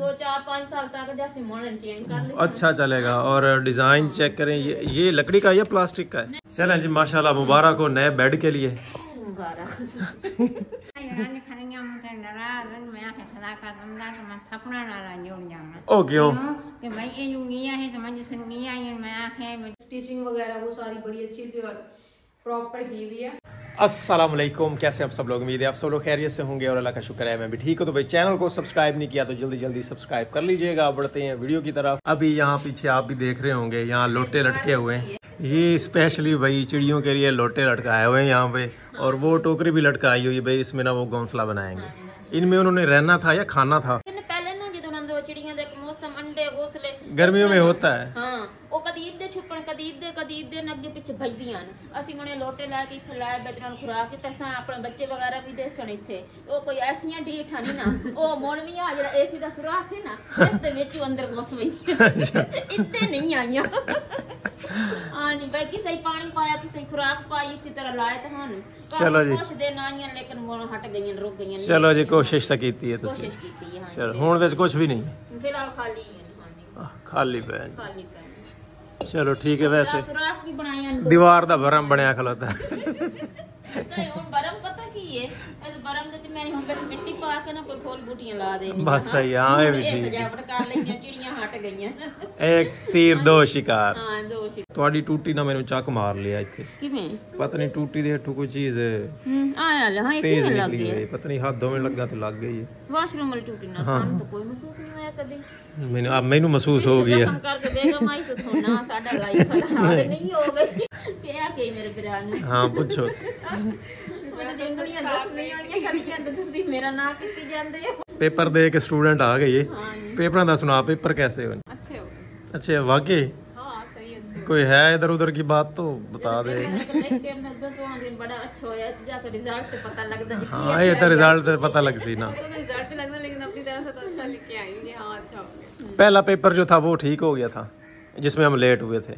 दो चार पाँच साल तक जैसे मॉडल चेंज कर ले अच्छा चलेगा और डिज़ाइन चेक करें ये ये लकड़ी का या प्लास्टिक का है? चलें जी माशाल्लाह मुबारक हो नए बेड के लिए। तो ओ क्यों है तो है स्टिचिंग वगैरह वो सारी बड़ी अच्छी सी और प्रॉपर की हुई है। असलम कैसे आप सब लोग? उम्मीद है आप सब लोग खैरियत से होंगे और अल्लाह का शुक्र है मैं भी ठीक हूँ। तो भाई चैनल को सब्सक्राइब नहीं किया तो जल्दी जल्दी सब्सक्राइब कर लीजिएगा। आप बढ़ते हैं वीडियो की तरफ़। अभी यहाँ पीछे आप भी देख रहे होंगे यहाँ लोटे लटके हुए हैं। ये स्पेशली भाई चिड़ियों के लिए लोटे लटकाए हुए हैं यहाँ पे और वो टोकरी भी लटकाई हुई भाई इसमें ना वो घोंसला बनाएँगे। इनमें उन्होंने रहना था या खाना था? गर्मियों में होता है ਲਾ ਕੇ ਇੱਥੇ ਲਾਇਆ ਨੂੰ ਖੁਰਾ ਕੇ ਪੈਸਾ ਆਪਣੇ ਬੱਚੇ ਵਗੈਰਾ ਵੀ ਦੇਸਣ ਇੱਥੇ। ਉਹ ਕੋਈ ਐਸੀਆਂ ਡੀਠਾਂ ਨਹੀਂ ਨਾ। ਉਹ ਮੋਣਵੀਆਂ ਜਿਹੜਾ ਏਸੀ ਦਾ ਸੁਰਾਖ ਹੈ ਨਾ ਇਸ ਦੇ ਵਿੱਚ ਅੰਦਰ ਘੁਸ ਵਈ ਇੱਥੇ ਨਹੀਂ ਆਈਆਂ। ਹਾਂਜੀ ਬਈ ਕਿਸੇ ਪਾਣੀ ਪਾਇਆ ਕਿਸੇ ਖੁਰਾਕ ਪਾਈ ਇਸੇ ਤਰ੍ਹਾਂ ਲਾਇਆ ਤਾਂ ਹਨ ਚਲੋ ਜੀ। ਕੁਛ ਦਿਨ ਆਈਆਂ ਲੇਕਿਨ ਮੋਣ ਹਟ ਗਈਆਂ ਰੁਕ ਗਈਆਂ ਚਲੋ ਜੀ ਕੋਸ਼ਿਸ਼ ਤਾਂ ਕੀਤੀ ਹੈ ਤੁਸੀਂ। ਕੋਸ਼ਿਸ਼ ਕੀਤੀ ਹੈ ਹਾਂ ਚਲੋ ਹੁਣ ਵਿੱਚ ਕੁਝ ਵੀ ਨਹੀਂ। ਫਿਲਹਾਲ ਖਾਲੀ ਖਾਲੀ ਪੈ ਖਾਲੀ ਪੈ ਚਲੋ ਠੀਕ ਹੈ ਵੈਸੇ। ਦੀਵਾਰ ਦਾ ਬਰਮ ਬਣਿਆ ਖਲੋਤਾ। ਨਹੀਂ ਹੁਣ ਬਰਮ ਪਤਾ ਕੀ ਹੈ। ਇਸ ਬਰਮ ਦੇ ਚ ਮੈਂ ਹੁਣ ਬਸ ਮਿੱਟੀ ਪਾ ਕੇ ਨਾ ਕੋਈ ਫੁੱਲ ਬੂਟੀਆਂ ਲਾ ਦੇਣੀ ਬਸ ਸਹੀ, ਹਾਂ, ਇਹ ਵੀ ਠੀਕ ਹੈ। ਸਜਾਵਟ ਕਰ ਲਈਆਂ ਚਿੜੀਆਂ ਹਟ ਗਈਆਂ। ਇੱਕ ਤੀਰ ਦੋ ਸ਼ਿਕਾਰ। ਹਾਂ ਦੋ ਸੀ ਤੁਹਾਡੀ ਟੂਟੀ ਨਾਲ ਮੈਨੂੰ ਚੱਕ ਮਾਰ ਲਿਆ ਇੱਥੇ। ਕਿਵੇਂ? ਪਤਾ ਨਹੀਂ ਟੂਟੀ ਦੇ ਹੇਠੋਂ ਕੋਈ ਚੀਜ਼ ਹੂੰ ਆਇਆ ਲੈ ਹਾਂ ਇਹ ਕਿਵੇਂ ਲੱਗ ਪਤਾ ਨਹੀਂ ਹੱਥ ਦੋਵੇਂ ਲੱਗਾ ਤੇ ਲੱਗ ਗਈ ਵਾਸ਼ਰੂਮ ਵਾਲੀ ਟੂਟੀ ਨਾਲ ਸਾਨੂੰ ਤਾਂ ਕੋਈ ਮਹਿਸੂਸ ਨਹੀਂ ਹੋਇਆ ਕਦੇ। ਮੈਨੂੰ ਆ ਮੈਨੂੰ ਮਹਿਸੂਸ ਹੋ ਗਿਆ ਕੰਮ ਕਰਕੇ ਦੇਖਾ ਮਾਈ ਹੋਣਾ ਸਾਡਾ ਲਾਈਫ ਖਰਾਬ ਨਹੀਂ ਹੋ ਗਈ। ਕਿਹਾ ਕਿ ਮੇਰੇ ਬਿਰਾਂ ਨੂੰ ਹਾਂ ਪੁੱਛੋ। ਮੈਨੂੰ ਜੰਗਲੀਆਂ ਦੁੱਖਣੀਆਂ ਵਾਲੀਆਂ ਕਰੀ ਜਾਂਦੇ ਤੁਸੀਂ ਮੇਰਾ ਨਾਂ ਕਿੱਥੇ ਜਾਂਦੇ ਹੋ ਪੇਪਰ ਦੇ ਕੇ ਸਟੂਡੈਂਟ ਆ ਗਏ ਹਾਂਜੀ पेपरों का सुना पेपर कैसे हो अच्छे हो गए अच्छे वाकई हाँ सही अच्छे कोई है इधर उधर की बात तो बता दे ਬੜਾ ਅੱਛਾ ਹੋਇਆ ਜਾ ਕੇ ਰਿਜ਼ਲਟ ਤੇ ਪਤਾ ਲੱਗਦਾ ਜੀ हाँ ये तो रिजल्ट पता लग सी ना तो रिजल्ट लगना लेकिन अपनी तरफ से तो अच्छा लिख के आएंगे हाँ अच्छा हो गया पहला पेपर जो था वो ठीक हो गया था जिसमें हम लेट हुए थे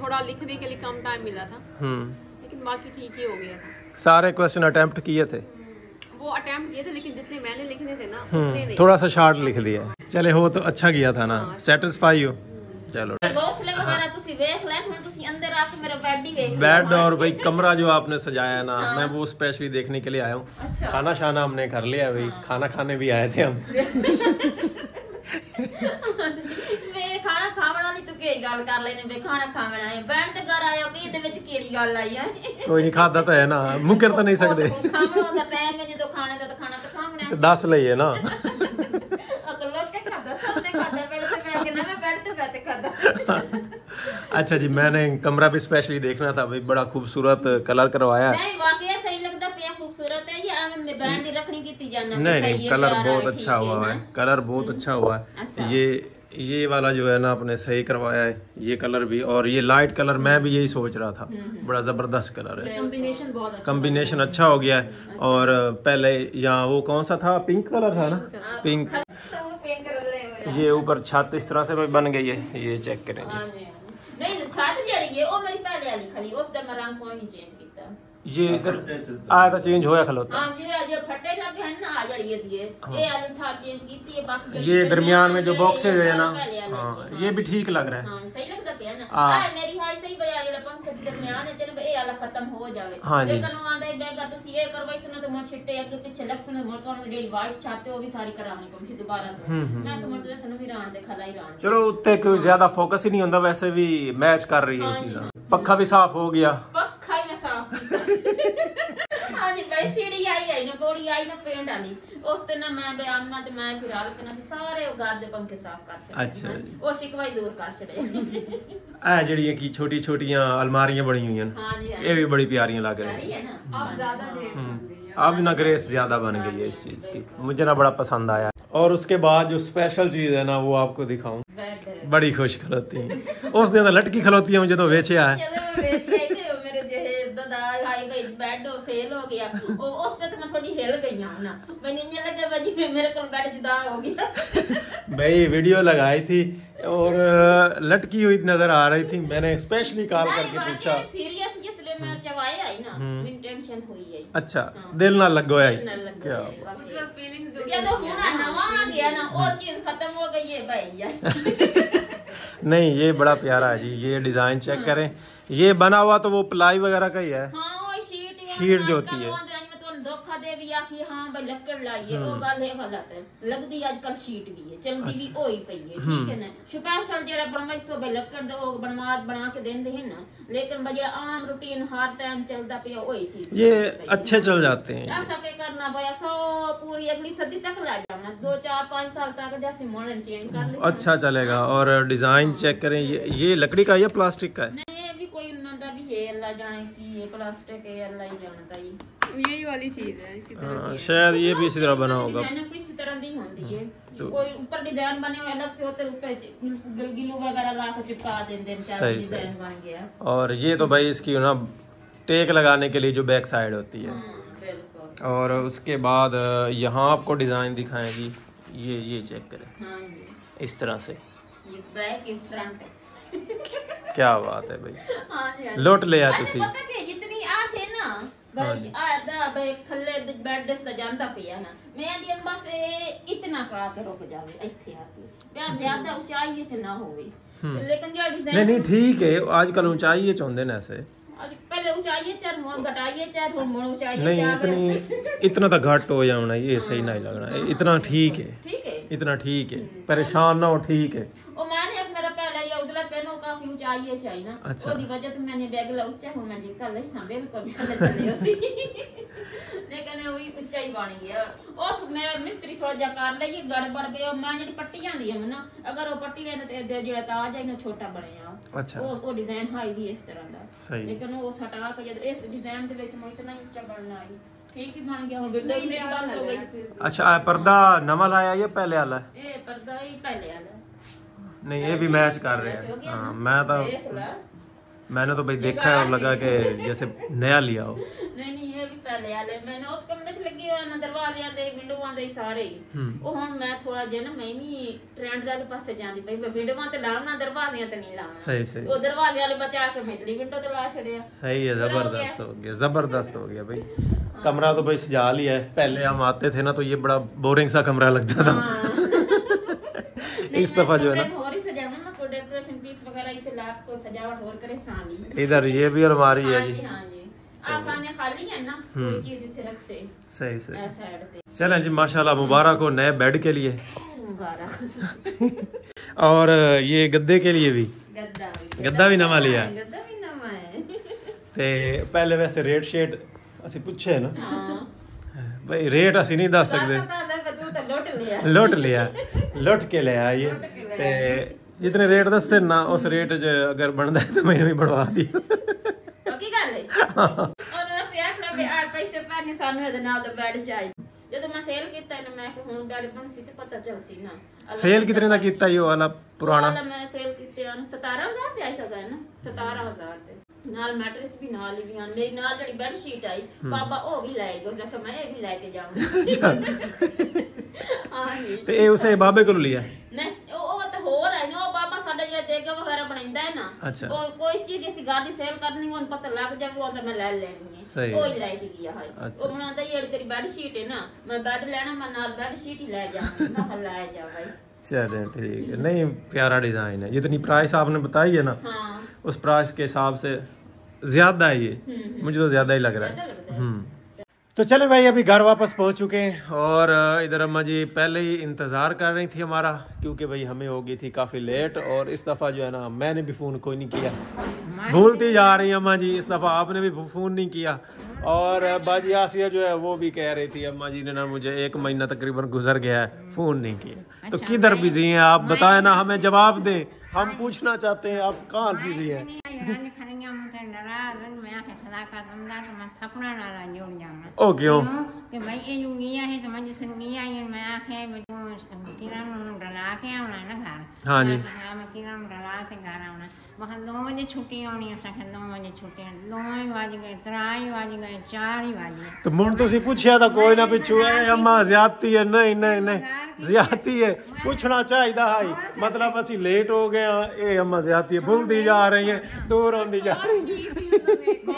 थोड़ा लिखने के लिए कम टाइम मिला था हम्म लेकिन बाकी ठीक ही हो गया था सारे क्वेश्चन अटेम्प्ट किए थे वो अटेम्प्ट किए थे लेकिन जितने मैंने लिखने थे ना उतने हम्म नहीं थोड़ा सा शार्ट लिख दिया चले हो तो अच्छा किया था ना सेटिस्फाई हो चलो ਗੋਸਲੇ ਵਗੈਰਾ ਤੁਸੀਂ ਵੇਖ ਲੈ ਹੁਣ ਤੁਸੀਂ ਅੰਦਰ ਆ ਕੇ ਮੇਰਾ ਬੈੱਡ ਹੀ ਵੇਖ ਲਓ। बेड और भाई कमरा जो आपने सजाया है ना मैं वो स्पेशली देखने के लिए आया हूँ अच्छा खाना शाना हमने कर लिया भाई खाना खाने भी आए थे हम ਵੇ ਖਾਣਾ ਖਾਣ ਵਾਲੀ ਤੂੰ ਕੀ ਗੱਲ ਕਰ ਲੈਨੇ ਵੇ ਖਾਣਾ ਖਾਵਣਾ ਹੈ ਬੈਂਡ ਤੇ ਘਰ ਆਇਓ ਕਿ ਇਹਦੇ ਵਿੱਚ ਕਿਹੜੀ ਗੱਲ ਆਈ ਹੈ कोई नहीं खाता तो है ना मुकर तो नहीं सकते ਖਾਵਣਾ ਦਾ ਟਾਈਮ ਹੈ ਜਦੋਂ ਖਾਣੇ ਦਾ ਤਾਂ ਖਾਣਾ ਤਾਂ ਖਾਵਣਾ तो दस लइए ना ਅਕਲ ਲੋਕ ਕੇ ਖਾਦਾ ਸਭ ਨੇ ਖਾਦਾ ਬੈੱਡ ਤੇ ਬੈ ਕੇ ਨਾ ਮੈਂ ਬੈੱਡ ਤੇ ਬੈ ਕੇ ਖਾਦਾ अच्छा जी मैंने कमरा भी स्पेशली देखना था भाई बड़ा खूबसूरत कलर करवाया है नहीं वाकई सही लगता पिया खूबसूरत है ये आम में बैंड ही रखनी की थी जाना नहीं नहीं कलर बहुत अच्छा हुआ है कलर बहुत अच्छा हुआ अच्छा। है ये ये वाला जो है ना आपने सही करवाया है ये कलर भी और ये लाइट कलर मैं भी यही सोच रहा था। बड़ा ज़बरदस्त कलर है। कॉम्बिनेशन बहुत अच्छा कॉम्बिनेशन अच्छा हो गया है। और पहले यहाँ वो कौन सा था? पिंक कलर था ना? पिंक ये ऊपर छत इस तरह से बन गई है ये चेक करेंगे। हाँ नहीं छत जड़ी है मेरी पहले वाली खली उस दिन मैं रंग कोई नहीं चेंज किया ये इधर आया था चेंज होया खलोता हाँ जी जो फटे लगे हैं ना आ जड़ी है दिए ये वाली था चेंज की थी बाकी जड़ी ये दरमियान दरमियान में जो वाली बॉक्सेज है ना पहले वाली हाँ है, ये भी ठीक लग रहा है हाँ सही लगता पिया ना हाँ। हाँ मेरी हाई सही भैया जेड़ा पंखे दे दरमियान है चल बे ये वाला खत्म हो जावे हाँ जी। लेकिन वो आंदा बैग तुसी ये करवाई सुनो तो मोर छिट्टे अगे पीछे लक्ष्मण मोर कौन में जेडी वाइट छाते वो भी सारी करानी पड़ी दोबारा तो हम्म, मैं तो मोर तो सनु भी रान दे खला ही रान चलो उत्ते कोई ज़्यादा फोकस ही नहीं होता वैसे भी मैच कर रही है हाँ चीज़ जी। पक्का भी साफ़ हो गया गए छोटी छोटियाँ अलमारियाँ बनी हुई ये भी बड़ी प्यारिया लग रही अब ना ग्रेस ज़्यादा बन गई है इस चीज़ की मुझे ना बड़ा पसंद आया और उसके बाद जो स्पेशल चीज़ है ना वो आपको दिखाऊँ बड़ी खुश खलोती है उस दिन लटकी खलोती है मुझे तो बेचे आया भाई भाई बैड फेल हो गया उस दिन तो मैं थोड़ी हिल गई हूँ ना मैंने ये लगा भाई जी मेरे को बैड जुदा हो गया भाई वीडियो लगाई थी और लटकी हुई नज़र आ रही थी मैंने स्पेशली कॉल करके पूछा सीरियस जिसले मैं चवाई आई ना इंटेंशन हुई है अच्छा दिल ना लग गया क्या उसका फीलिंग्स जुड़ गया तो होना नवा आ गया ना वो चीज़ खत्म हो गई है भाई नहीं ये बड़ा प्यारा है जी ये डिज़ाइन चेक करें ये बना हुआ तो वो प्लाई वगैरह का ही है हाँ। खीर जो होती है। धोखा दे दिया कि हाँ भाई लकड़ लाइए वो हम्म। गल है गलत है। शीट भी है अच्छा। भी पई है ठीक है हम्म। ना? स्पेशल जेड़ा भाई लकड़ दो बनवा बना के देंदे हैं ना? लेकिन भाई जेड़ा आम रूटीन हर टाइम पिया चीज़ ये अच्छे चल जाते हैं। ऐसा के करना भाई पूरी अगली सदी तक जाना दो चार पाँच साल तक जैसे मॉडर्न चेंज कर हम्म, ले अच्छा चलेगा और डिज़ाइन चेक करें ये ये लकड़ी का है या प्लास्टिक का है? है अल्लाह जाने की ये प्लास्टिक है अल्लाह जानता यही वाली चीज़ है इसी तरह की शायद ये भी इसी तरह बना होगा कोई इसी तरह दी होती है तो- कोई ऊपर डिज़ाइन बने हुए अलग से होते ऊपर गिल- वगैरह ला के चिपका देते हैं सही, सही। डिज़ाइन बन गया और ये तो भाई इसकी ना टेक लगाने के लिए जो बैक साइड होती है हाँ, और उसके बाद यहाँ आपको डिज़ाइन दिखाएँगी ये ये चेक करें हाँ इस तरह से ये बैक फ्रंट क्या बात है भाई हाँ जी हाँ जी। ਲੁੱਟ ਲਿਆ ਅੱਛਾ, ਤੁਸੀਂ ਪਤਾ ਕੀ ਜਿਤਨੀ ਆਖ ਹੈ ਨਾ ਬਈ ਆਦਾ ਬਈ ਖੱਲੇ ਦੇ ਬੈੱਡ ਤੇ ਜਾਂਦਾ ਪਿਆ ਨਾ ਮੈਂ ਦੀ ਬਸ ਇਹ ਇਤਨਾ ਕਾ ਕੇ ਰੁਕ ਜਾਵੇ ਇੱਥੇ ਆ ਕੇ ਪਿਆ ਜ਼ਿਆਦਾ ਉਚਾਈ ਚ ਨਾ ਹੋਵੇ ਲੇਕਿਨ ਜਿਹੜਾ नहीं डिजाइन नहीं ठीक है आजकल ऊंचाई ये चाहते हैं ऐसे ਅੱਜ ਪਹਿਲੇ ਉਚਾਈ ਚ ਹੁਣ ਘਟਾਈਏ ਚਾਰ ਹੁਣ ਹੁਣ ਉਚਾਈ नहीं ਚ ਆ ਗਏ इतनी इतना तो घट हो जाना ये सही नहीं लगना इतना ठीक है ਠੀਕ ਹੈ इतना ठीक है परेशान ना हो ठीक है ਉਹ ਕਾਫੀ ਉਚਾਈ ਚ ਆਈ ਨਾ ਅੱਛਾ। ਉਹਦੀ ਵਜ੍ਹਾ ਤੋਂ ਮੈਨੇ ਬੈਗ ਲਾ ਉੱਚਾ ਹੁਣ ਮੈਂ ਜਿੱਕਾ ਲਈ ਸਾਂ ਬਿਲਕੁਲ ਥੱਲੇ ਥੱਲੇ ਸੀ ਲੇਕਿਨ ਉਹ ਵੀ ਉੱਚਾ ਹੀ ਬਣ ਗਿਆ ਉਸ ਮੈਂ ਮਿਸਤਰੀ ਥੋੜਾ ਜਿਹਾ ਕਰ ਲਈ ਗੜਬੜ ਗਿਆ ਮੈਂ ਜਿਹੜੀ ਪੱਟੀ ਜਾਂਦੀ ਹੈ ਨਾ ਅਗਰ ਉਹ ਪੱਟੀ ਲੈਣ ਤੇ ਇਹਦਾ ਜਿਹੜਾ ਤਾਜ ਹੈ ਨਾ ਛੋਟਾ ਬਣਿਆ अच्छा ਉਹ ਉਹ ਡਿਜ਼ਾਈਨ ਹਾਈ ਵੀ ਇਸ ਤਰ੍ਹਾਂ ਦਾ ਸਹੀ। ਲੇਕਿਨ ਉਹ ਸਟਾ ਕੇ ਜਦ ਇਸ ਡਿਜ਼ਾਈਨ ਦੇ ਵਿੱਚ ਮੈਂ ਇਤਨਾ ਹੀ ਉੱਚਾ ਬਣਨਾ ਆਈ ਠੀਕ ਹੀ ਬਣ ਗਿਆ ਹੁਣ ਵਿੰਡੋ ਵੀ ਮੇਰੀ ਬੰਦ ਹੋ ਗਈ अच्छा आ, पर्दा नवा लाया या पहले वाला है ਇਹ ਪਰਦਾ ਹੀ ਪਹਿਲੇ ਵਾਲਾ नहीं ये भी मैच कर रहे हैं। हाँ मैं तो मैंने तो भाई देखा और लगा कि जैसे नया लिया हो। नहीं नहीं ये भी पहले वाले। मैंने उस कमरे च लगी होया ना दरवाजे दे विंडोवां दे सारे। हम्म। ओ हुन मैं थोड़ा जे ना मैं नहीं ट्रेंड वाले पासे जांदी भाई मैं विंडोवां ते लावना दरवाजे ते नहीं लावना। सही सही। ओ दरवाजे वाले बचा के मैं इतनी विंडो ते ला छड़या। सही है ज़बरदस्त हो गया ज़बरदस्त हो गया भाई। हाँ। कमरा तो भाई सजा लिया है। पहले हम आते थे ना तो ये बड़ा बोरिंग सा कमरा लगता था। हाँ। इस दफ़ा जो है ना। ਲਾ ਕੇ ਕੋਈ ਸਜਾਵਟ ਹੋਰ ਕਰੇ ਸਾਲੀ इधर ये भी अलमारी है ਹਾਂਜੀ जी ਹਾਂਜੀ ਆ ਖਾਨੇ ਖਾਲੀ ਹੈ ਨਾ ਕੋਈ ਚੀਜ਼ ਇੱਥੇ ਰੱਖ ਸੇ सही सही ਐ ਸਾਈਡ ਤੇ चलें जी माशाल्लाह मुबारक हो नए बेड के लिए ਮੁਬਾਰਕ और ये गद्दे के लिए भी ਗੱਦਾ ਵੀ ਗੱਦਾ ਵੀ ਨਵਾਂ ਲਿਆ। ਗੱਦਾ ਵੀ ਨਵਾਂ ਹੈ ਤੇ ਪਹਿਲੇ ਵੈਸੇ ਰੇਟ ਸ਼ੇਟ ਅਸੀਂ ਪੁੱਛੇ ਨਾ ਹਾਂ ਭਾਈ ਰੇਟ ਅਸੀਂ ਨਹੀਂ ਦੱਸ ਸਕਦੇ ਪਤਾ ਲੱਗਾ ਤੂੰ ਤਾਂ ਲੁੱਟ ਲਿਆ ਲੁੱਟ ਲਿਆ ਲੁੱਟ ਕੇ ਲੈ ਆਈਏ ਤੇ ਰੇਟ ਦੱਸੇ ਨਾ ਉਸ ਰੇਟ 'ਚ ਅਗਰ ਬਣਦਾ ਹੈ ਤਾਂ ਮੈਨੂੰ ਵੀ ਬਣਵਾ ਦਿਓ ਪੱਕੀ ਗੱਲ ਹੈ? ਉਹਨੂੰ ਅਸੀਂ ਆਖਣਾ ਵੀ ਆ ਪੈਸੇ ਪਾਣੇ ਸਾਨੂੰ ਇਹਦੇ ਨਾਲ ਦਾ ਬੈਡ ਚਾਹੀਦਾ ਜਦੋਂ ਮੈਂ ਸੇਲ ਕੀਤਾ ਇਹਨੂੰ ਮੈਂ ਕਿ ਹੁਣ ਬਣ ਸੀ ਤੇ ਪਤਾ ਚੱਲ ਸੀ ਨਾ। ਸੇਲ ਕਿਤਨੇ ਦਾ ਕੀਤਾ ਇਹ ਵਾਲਾ ਪੁਰਾਣਾ? ਮੈਂ ਸੇਲ ਕੀਤੇ ਹਨ 17000 ਦੇ ਆਈ ਸਕਦਾ ਨਾ 17000 ਦੇ ਨਾਲ ਮੈਟਰਸ ਵੀ ਨਾਲ ਹੀ ਵੀ ਹਨ ਮੇਰੀ ਨਾਲ ਜਿਹੜੀ ਬੈੱਡ ਸ਼ੀਟ ਆਈ ਬਾਬਾ ਉਹ ਵੀ ਲੈ ਗਿਆ ਉਸ ਮੈਂ ਇਹ ਵੀ ਲੈ ਕੇ ਹਾਂਜੀ ਤੇ ਇਹ ਉਸੇ ਬਾਬੇ ਕੋਲ ਲਿਆ? ਨਹੀਂ ਤਾਂ ਹੋਰ ਹੈ ਨਾ ਉਹ ਬਾਬਾ ਸਾਡਾ ਜਿਹੜਾ ਦੇਗਾ ਵਗੈਰਾ ਬਣਾਉਂਦਾ ਹੈ ਨਾ ਅੱਛਾ। ਉਹ ਕੋਈ ਚੀਜ਼ ਅਸੀਂ ਗਾੜੀ ਸੇਲ ਕਰਨੀ ਉਹਨੂੰ ਪਤਾ ਲੱਗ ਜਾਵੇ ਉਹ ਤਾਂ ਮੈਂ ਲੈ ਲੈਣੀ ਸਹੀ। ਹੈ ਕੋਈ ਲੈ ਕੇ ਗਿਆ ਹੈ ਅੱਛਾ। ਉਹ ਬਣਾਉਂਦਾ ਹੀ ਜਿਹੜੀ ਤੇਰੀ ਬੈੱਡ ਸ਼ੀਟ ਹੈ ਨਾ ਮੈਂ ਬੈੱਡ ਲੈਣਾ ਮੈਂ ਨਾਲ ਬੈੱਡ ਸ਼ੀਟ ਹੀ ਲੈ ਜਾਵਾਂਗੀ ਮੈਂ ਕਿਹਾ ਲੈ ਜਾ ਭਾਈ चले ठीक है नहीं प्यारा डिजाइन है जितनी प्राइस आपने बताई है ना हाँ उस प्राइस के हिसाब से ज्यादा है ये हम्म, मुझे तो ज्यादा ही लग रहा ज्यादा है लग रहा है। हम्म तो चले भाई अभी घर वापस पहुँच चुके हैं और इधर अम्मा जी पहले ही इंतज़ार कर रही थी हमारा क्योंकि भाई हमें हो गई थी काफ़ी लेट और इस दफ़ा जो है ना मैंने भी फ़ोन कोई नहीं किया। भूलती जा रही है अम्मा जी इस दफ़ा आपने भी फ़ोन नहीं किया। और बाजी आसिया जो है वो भी कह रही थी अम्मा जी ने ना मुझे एक महीना तकरीबन गुजर गया है फ़ोन नहीं किया। तो किधर बिज़ी हैं आप? बताए ना हमें जवाब दें। हम पूछना चाहते हैं आप कहाँ बिज़ी हैं रंग खड़ियां मुझे नाराज मैं फैसला का दंदा तो मैं थपना नाला जोड़ जाना ओ क्यों कि भाई ये जो गया है तो मैं जिस गया है मैं आखे मैं तू किरण डला के आना ना घर हाँ जी। मैं आखिया, मैं किरण डला के घर आना वहाँ दो बजे छुट्टी आनी असांखे दो बजे छुट्टी दो ही वज गए त्राई वज गए चार ही वज गए तो मुन तुसी पूछया था कोई ना पिछू है अम्मा ज्यादती है नहीं नहीं नहीं ज्यादती है पूछना चाहिए हाई मतलब ਅਸੀਂ ਲੇਟ ਹੋ ਗਏ ਆ ਇਹ ਅੰਮਾ ਜ਼ਿਆਦਤੀ ਹੈ ਭੁੱਲਦੀ ਜਾ ਰਹੀ ਹੈ ਦੂਰ ਹੁੰਦੀ ਜਾ ਰਹੀ ਹੈ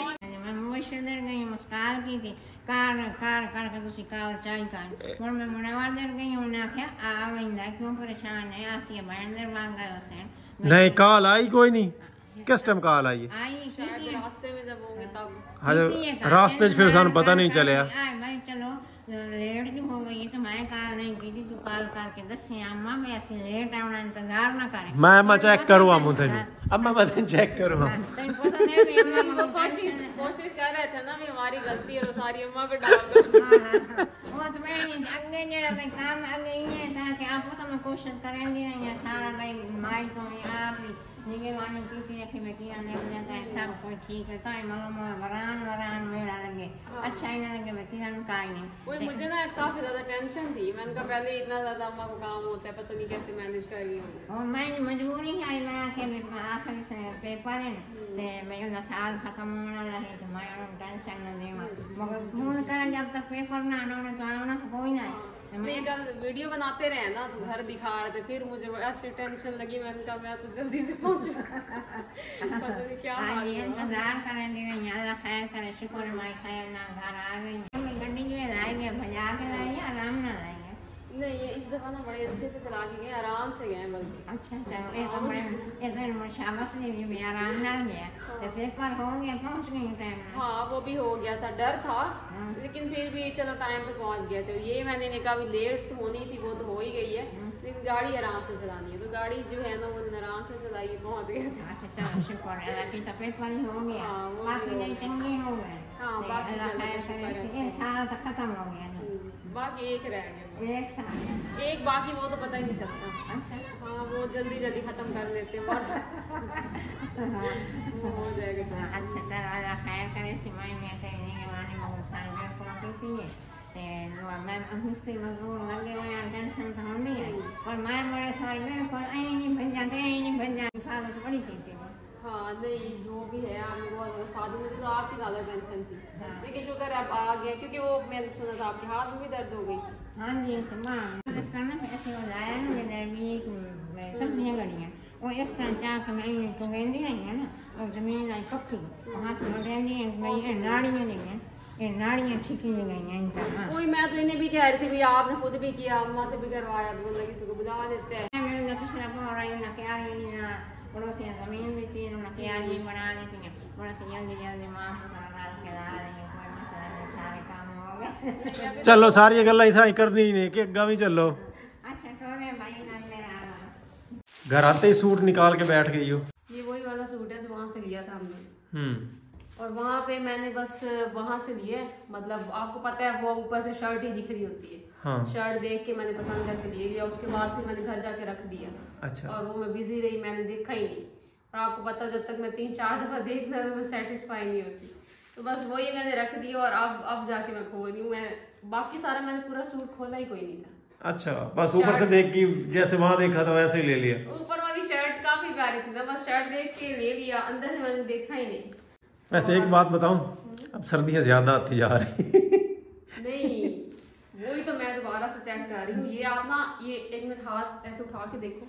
के कार चाहिए कार और मैं गई ना क्या क्यों परेशान है आसी नहीं कॉल आई कोई नहीं। किस टाइम कॉल आई? है आई रास्ते में जब होंगे तब। तो हाँ रास्ते फिर सन पता नहीं चले चलो। लेट रेडियूं हो गई तो मैं कहा नहीं दीदी तू कॉल करके दसी अम्मा मैं ऐसे लेट आना इंतज़ार ना करें मैं अम्मा चेक करूँ अम्मा तेरे अम्मा मैं तेरे चेक करूँ तेरे कोशिश कर रहे थे ना भी हमारी गलती है और सारी अम्मा पे डाल दो हाँ हाँ वो तो मैं आगे जेड़ा मैं काम आगे ये था कि પોતા તમે કોશિશ કરેલી અહીંયા સારા ભાઈ મારતો આવી નીકળવાની પીતી રાખી મેં કિરણ ને બધા ત્યાં સારું કોઈ ઠીક હતા એ મનોમાં વરાन वरान मेरा लगे अच्छा ही ना लगे मैं किरण का ही नहीं वही मुझे ना काफ़ी ज़्यादा टेंशन थी मैंने कहा पहले इतना ज़्यादा अम्मा को काम होता है पता नहीं कैसे मैनेज कर रही हूँ और मैंने मजबूरी आई मैं आके आखिरी से पेपर है ते मैं उनका साल खत्म होने लगे तो मैं टेंशन न देवा मगर फ़ोन करा जब तक पेपर ना आना तो आना तो जब वीडियो बनाते रहे ना तो घर दिखा रहे थे फिर मुझे ऐसी टेंशन लगी मैंने कहा मैं तो जल्दी से पहुंचू क्या घर आ गई। लाएँगे भजा के लाएँगे आराम ना लाएँगे नहीं ये इस दफ़ा ना बड़े अच्छे से चला के गए आराम से गए बल्कि। अच्छा चलो ये तो बड़े ये तो मैं आराम ना गया तो पेपर हो गया पहुँच गई टाइम में। हाँ वो भी हो गया था डर था हाँ। लेकिन फिर भी चलो टाइम पे पहुँच गए थे। और ये मैंने नहीं कहा लेट तो होनी थी वो तो हो ही गई है लेकिन गाड़ी आराम से चलानी है। तो गाड़ी जो है ना वो आराम से चलाई पहुँच गए थे। अच्छा चलो शुक्र है अल्लाह की तो पेपर ही हो। गया हाँ, बाकी नहीं चंगे हो गए। हाँ, तो बाकी है। तो खत्म हो गया हम्म, बाकी एक रह गया। एक साथ एक बाकी वो तो पता ही नहीं चलता। अच्छा। हाँ वो जल्दी जल्दी खत्म कर लेते हैं बस हाँ। वो हो जाएगा। अच्छा तो चल अल्लाह खैर करे सिमाई में कहीं के माने बहुत सारे को देती है मैं मजदूर लगे हैं टेंशन तो होंदी है। हम्म। पर मैं बड़े साल बिल्कुल तो ऐ नहीं बन जाते नहीं बन जाते। साथ बड़ी कहती हूँ हाँ नहीं जो भी है आप बहुत साधु मुझे तो आपकी ज़्यादा टेंशन थी। लेकिन शुक्र अब आ गया क्योंकि वो मैंने सुना था आपके हाथ में भी दर्द हो गई। हाँ जी माँ और इस तरह ਚਾਹ ਕਮਾਈ ਤੋਂ ਗੈਂਦੀ ਨਹੀਂ ਹੈ ਨਾ ਉਹ ਜ਼ਮੀਨ ਆਈ ਪੱਕੀ ਹੱਥ ਨੂੰ ਰਹਿੰਦੀ ਹੈ ਮੇਰੀ ये नाड़ियाँ छिकी गई कोई मैं तो इन्हें भी कह रही थी भी आपने खुद भी किया अम्मा से भी करवाया तो बोला किसी को बुला देते हैं। मैंने पिछला पोरा ही ना क्या ना पड़ोसियाँ ज़मीन देती है ना क्या ही बना देती है। बड़ा से जल्दी जल्दी माँ चलो सारिया गल इत्थां करनी ने कि अग्गा भी चलो। घर आते ही सूट निकाल के बैठ गई हो। ये वही वाला सूट है जो वहाँ से लिया था हमने। हम्म। और वहाँ पे मैंने बस वहाँ से लिए मतलब आपको पता है वो ऊपर से शर्ट ही दिख रही होती है। हाँ। शर्ट देख के मैंने पसंद करके ले लिया उसके बाद फिर मैंने घर जाके रख दिया। अच्छा। और वो मैं बिज़ी रही मैंने देखा ही नहीं। और आपको पता जब तक मैं तीन चार दफ़ा देख रहा तो मैं सेटिस्फाई नहीं होती। तो बस वही मैंने रख दिया और अब अब जाके मैं खोल रही हूँ। मैं बाकी सारा मैंने पूरा सूट खोला ही कोई नहीं था। अच्छा बस ऊपर से देख के जैसे वहाँ देखा था वैसे ही ले लिया। ऊपर वाली शर्ट काफ़ी प्यारी थी बस शर्ट देख के ले लिया अंदर से मैंने देखा ही नहीं। वैसे एक बात बताऊँ अब सर्दियाँ ज़्यादा आती जा रही नहीं वही तो मैं दोबारा से चेक कर रही हूँ। ये आप ना ये एक मिनट हाथ ऐसे उठा के देखो।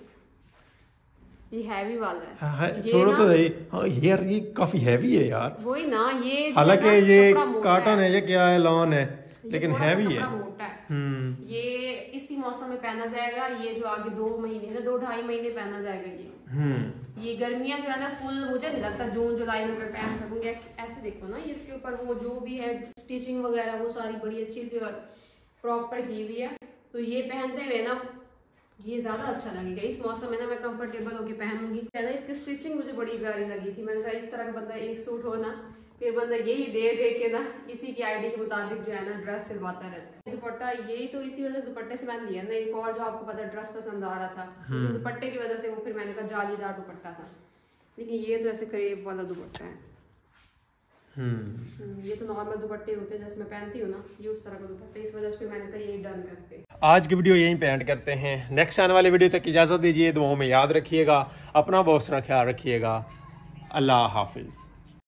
ये हैवी वाला है। हाँ, छोड़ो तो सही। हाँ यार ये काफ़ी हैवी है यार। वही ना ये हालाँकि ये काटन है। ये क्या है लॉन है लेकिन हैवी है। मोटा है। हम्म। ये इसी मौसम में पहना जाएगा ये जो आगे दो महीने दो ढाई महीने पहना जाएगा ये। हम्म। ये गर्मियाँ जो है ना फुल मुझे नहीं लगता जून जुलाई में मैं पहन सकूँगी। ऐसे देखो ना इसके ऊपर वो जो भी है स्टिचिंग वगैरह वो सारी बड़ी अच्छी सी और प्रॉपर की हुई है। तो ये पहनते हुए ना ये ज़्यादा अच्छा लगेगा। इस मौसम में ना मैं कंफर्टेबल होके पहनूँगी। ना इसकी स्टिचिंग मुझे बड़ी प्यारी लगी थी। मैंने कहा इस तरह का बंदा एक सूट हो ना फिर बंदा यही दे दे के ना इसी की आईडी के मुताबिक जो है ना ड्रेस सिलवाता रहता है। दुपट्टा यही तो इसी वजह से दुपट्टे से मैंने लिया। ना एक और जो आपको पता ड्रेस पसंद आ रहा था तो दुपट्टे की वजह से वो फिर मैंने कहा जालीदार दुपट्टा था। लेकिन ये तो ऐसे करीब वाला दुपट्टा है। हम्म। हम्म, ये तो नॉर्मल दुपट्टे होते हैं जैसे मैं पहनती हूँ ना ये उस तरह का दुपट्टा इस वजह से मैंने कहा यही डन करते हैं। आज की वीडियो यहीं पे एंड करते हैं। नेक्स्ट आने वाले वीडियो तक इजाज़त दीजिए, दुआओं में याद रखिएगा, अपना बहुत सारा ख्याल रखिएगा। अल्लाह हाफिज़।